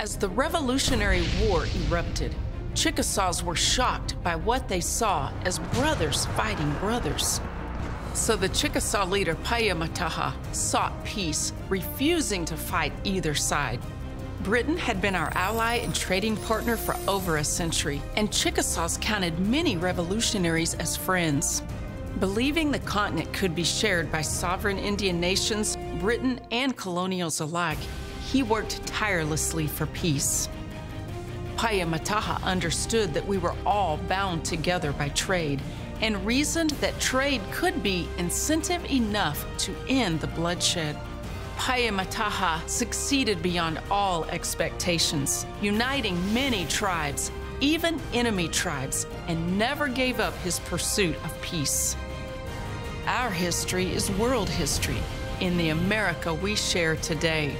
As the Revolutionary War erupted, Chickasaws were shocked by what they saw as brothers fighting brothers. So the Chickasaw leader Payamataha sought peace, refusing to fight either side. Britain had been our ally and trading partner for over a century, and Chickasaws counted many revolutionaries as friends. Believing the continent could be shared by sovereign Indian nations, Britain and colonials alike, he worked tirelessly for peace. Payamataha understood that we were all bound together by trade and reasoned that trade could be incentive enough to end the bloodshed. Payamataha succeeded beyond all expectations, uniting many tribes, even enemy tribes, and never gave up his pursuit of peace. Our history is world history in the America we share today.